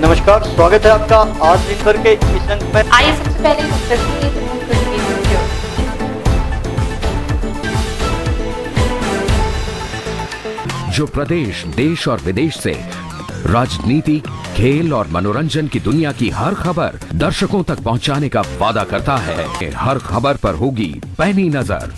नमस्कार स्वागत है आपका आज दिन भर के इस अंक में आइए सबसे पहले जो प्रदेश, देश और विदेश से। राजनीति, खेल और मनोरंजन की दुनिया की हर खबर दर्शकों तक पहुँचाने का वादा करता है हर खबर पर होगी पैनी नज़र।